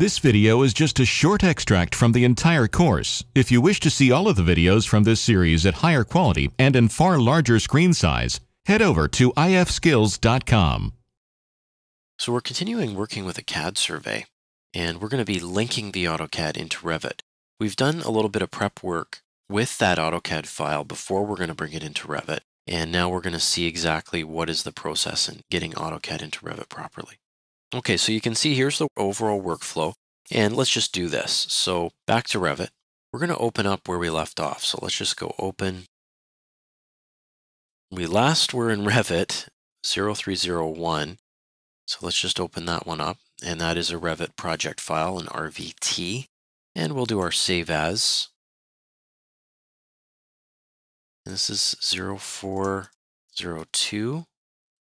This video is just a short extract from the entire course. If you wish to see all of the videos from this series at higher quality and in far larger screen size, head over to ifskills.com. So we're continuing working with a CAD survey, and we're going to be linking the AutoCAD into Revit. We've done a little bit of prep work with that AutoCAD file before we're going to bring it into Revit, and now we're going to see exactly what is the process in getting AutoCAD into Revit properly. Okay, so you can see here's the overall workflow, and let's just do this. So back to Revit, we're going to open up where we left off. So let's just go open. We last were in Revit 0301, so let's just open that one up, and that is a Revit project file, an RVT, and we'll do our save as. This is 0402,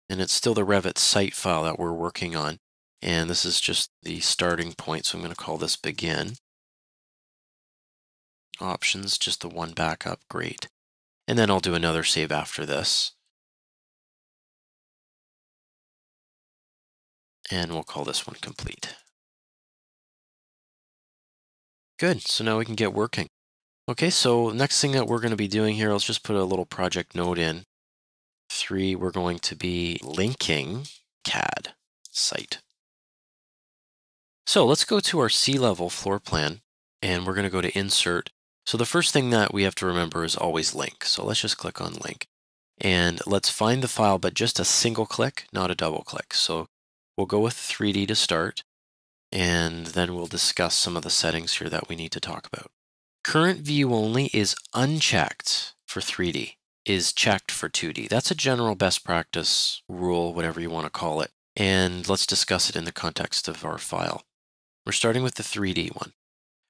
and it's still the Revit site file that we're working on. And this is just the starting point, so I'm going to call this begin. Options, just the one backup, great. And then I'll do another save after this. And we'll call this one complete. Good, so now we can get working. Okay, so next thing that we're going to be doing here, let's just put a little project note in. Three, we're going to be linking CAD site. So let's go to our sea-level floor plan, and we're going to go to Insert. So the first thing that we have to remember is always link. So let's just click on link. And let's find the file, but just a single click, not a double click. So we'll go with 3D to start, and then we'll discuss some of the settings here that we need to talk about. Current view only is unchecked for 3D, is checked for 2D. That's a general best practice rule, whatever you want to call it. And let's discuss it in the context of our file. We're starting with the 3D one.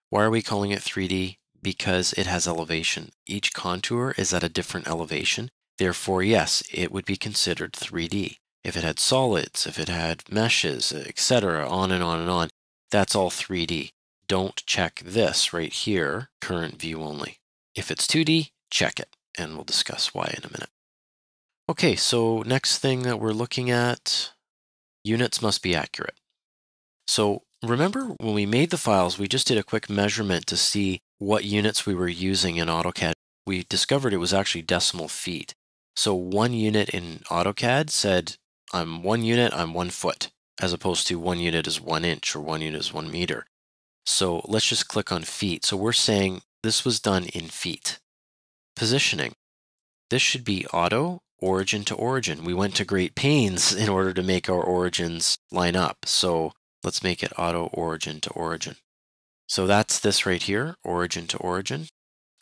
Why are we calling it 3D? Because it has elevation. Each contour is at a different elevation. Therefore, yes, it would be considered 3D. If it had solids, if it had meshes, etc., on and on and on, that's all 3D. Don't check this right here, current view only. If it's 2D, check it, and we'll discuss why in a minute. Okay, so next thing that we're looking at, units must be accurate. So Remember when we made the files, we just did a quick measurement to see what units we were using in AutoCAD. We discovered it was actually decimal feet. So one unit in AutoCAD said, I'm one unit, I'm one foot, as opposed to one unit is one inch or one unit is one meter. So let's just click on feet. So we're saying this was done in feet. Positioning. This should be auto, origin to origin. We went to great pains in order to make our origins line up. So Let's make it auto origin to origin. So that's this right here, origin to origin.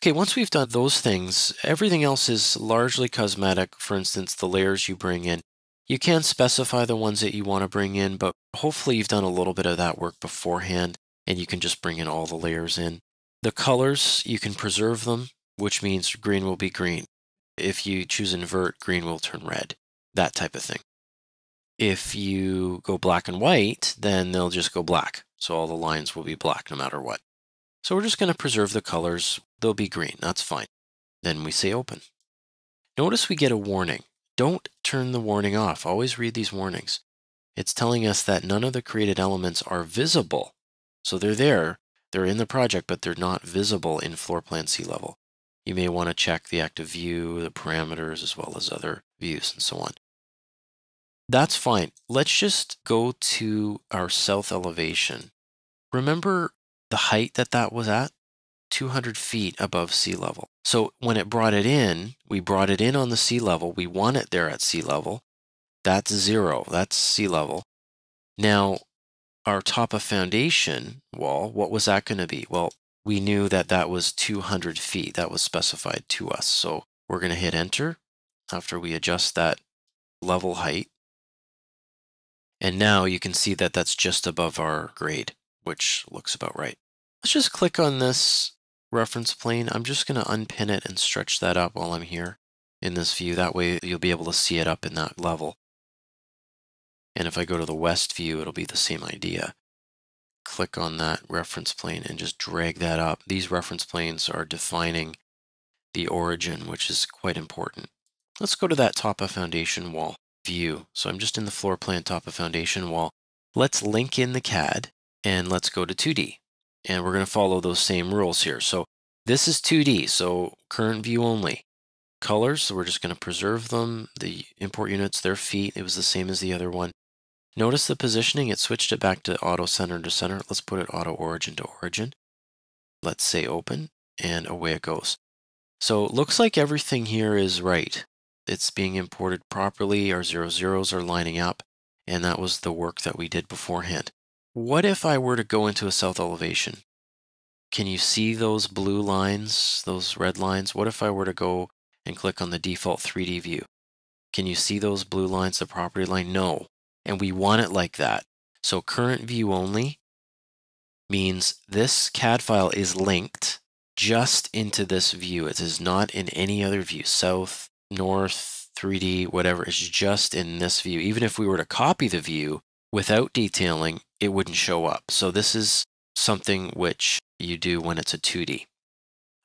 Okay, once we've done those things, everything else is largely cosmetic. For instance, the layers you bring in. You can specify the ones that you want to bring in, but hopefully you've done a little bit of that work beforehand and you can just bring in all the layers in. The colors, you can preserve them, which means green will be green. If you choose invert, green will turn red, that type of thing. If you go black and white, then they'll just go black. So all the lines will be black no matter what. So we're just going to preserve the colors. They'll be green. That's fine. Then we say open. Notice we get a warning. Don't turn the warning off. Always read these warnings. It's telling us that none of the created elements are visible. So they're there, they're in the project, but they're not visible in floor plan sea level. You may want to check the active view, the parameters, as well as other views and so on. That's fine. Let's just go to our south elevation. Remember the height that that was at? 200 feet above sea level. So when it brought it in, we brought it in on the sea level. We want it there at sea level. That's zero. That's sea level. Now, our top of foundation wall, what was that going to be? Well, we knew that that was 200 feet. That was specified to us. So we're going to hit enter after we adjust that level height. And now you can see that that's just above our grade, which looks about right. Let's just click on this reference plane. I'm just going to unpin it and stretch that up while I'm here in this view. That way you'll be able to see it up in that level. And if I go to the west view, it'll be the same idea. Click on that reference plane and just drag that up. These reference planes are defining the origin, which is quite important. Let's go to that top of foundation wall view. So I'm just in the floor plan top of foundation wall. Let's link in the CAD And let's go to 2D. And we're going to follow those same rules here. So this is 2D, so current view only. Colors, so we're just going to preserve them. The import units, their feet, it was the same as the other one. Notice the positioning, it switched it back to auto center to center. Let's put it auto origin to origin. Let's say open, and away it goes. So it looks like everything here is right. It's being imported properly, our zero zeros are lining up, and that was the work that we did beforehand. What if I were to go into a south elevation? Can you see those blue lines, those red lines? What if I were to go and click on the default 3D view? Can you see those blue lines, the property line? No. And we want it like that. So current view only means this CAD file is linked just into this view. It is not in any other view, south, north, 3D, whatever. It's just in this view. Even if we were to copy the view without detailing, it wouldn't show up. So this is something which you do when it's a 2D.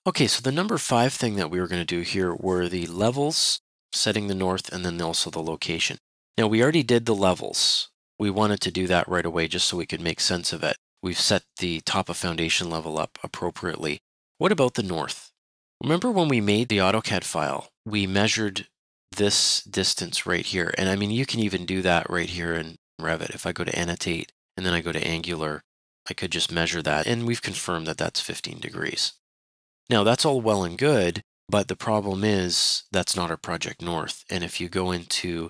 Okay, so the number five thing that we were going to do here were the levels, setting the north, and then also the location. Now we already did the levels. We wanted to do that right away just so we could make sense of it. We've set the top of foundation level up appropriately. What about the north? Remember when we made the AutoCAD file, we measured this distance right here. And I mean, you can even do that right here in Revit. If I go to annotate and then I go to angular, I could just measure that. And we've confirmed that that's 15 degrees. Now that's all well and good, but the problem is that's not our project north. And if you go into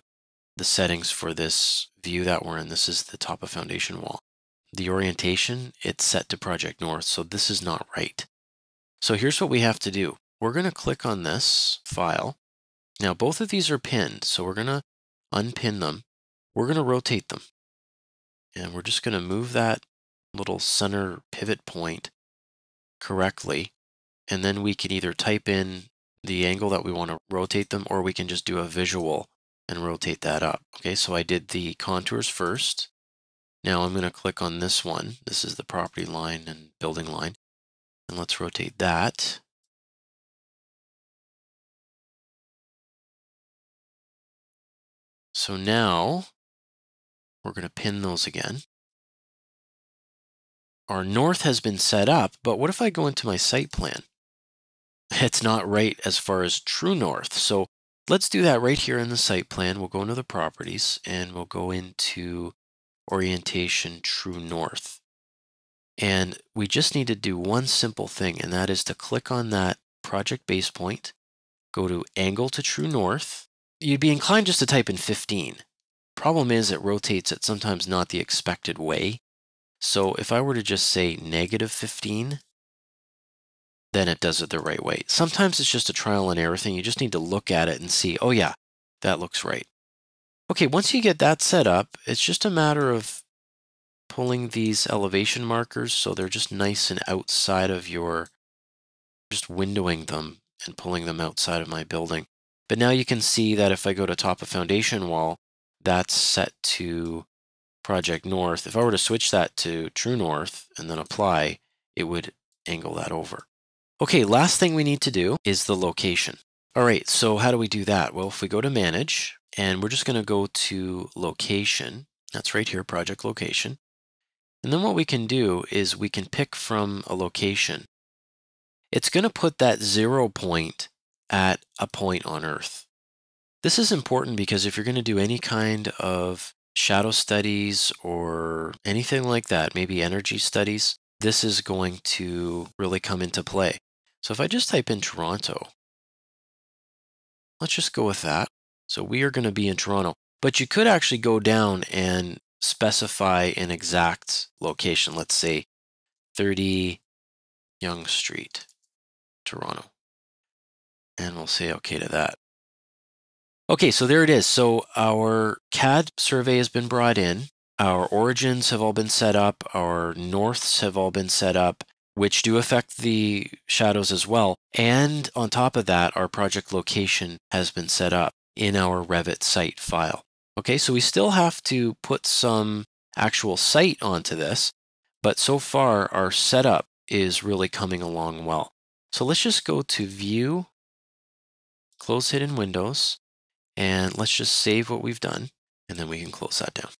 the settings for this view that we're in, this is the top of foundation wall. The orientation, it's set to project north. So this is not right. So here's what we have to do. We're going to click on this file. Now both of these are pinned, so we're going to unpin them. We're going to rotate them. And we're just going to move that little center pivot point correctly. And then we can either type in the angle that we want to rotate them, or we can just do a visual and rotate that up. Okay, so I did the contours first. Now I'm going to click on this one. This is the property line and building line. And let's rotate that. So now we're going to pin those again. Our north has been set up, but what if I go into my site plan? It's not right as far as true north. So let's do that right here in the site plan. We'll go into the properties and we'll go into orientation true north. And we just need to do one simple thing, and that is to click on that project base point, go to angle to true north. You'd be inclined just to type in 15. Problem is it rotates it sometimes not the expected way. So if I were to just say negative 15, then it does it the right way. Sometimes it's just a trial and error thing. You just need to look at it and see, oh yeah, that looks right. Okay, once you get that set up, it's just a matter of pulling these elevation markers so they're just nice and outside of your, just windowing them and pulling them outside of my building. But now you can see that if I go to top of foundation wall, that's set to project north. If I were to switch that to true north and then apply, it would angle that over. Okay, last thing we need to do is the location. All right, so how do we do that? Well, if we go to manage and we're just going to go to location, that's right here, project location. And then what we can do is we can pick from a location. It's going to put that zero point at a point on Earth. This is important because if you're going to do any kind of shadow studies or anything like that, maybe energy studies, this is going to really come into play. So if I just type in Toronto, let's just go with that. So we are going to be in Toronto, but you could actually go down and specify an exact location. Let's say 30 Yonge Street, Toronto. And we'll say OK to that. Okay, so there it is. So our CAD survey has been brought in. Our origins have all been set up. Our norths have all been set up, which do affect the shadows as well. And on top of that, our project location has been set up in our Revit site file. Okay, so we still have to put some actual site onto this, but so far our setup is really coming along well. So let's just go to View, Close Hidden Windows, and let's just save what we've done, and then we can close that down.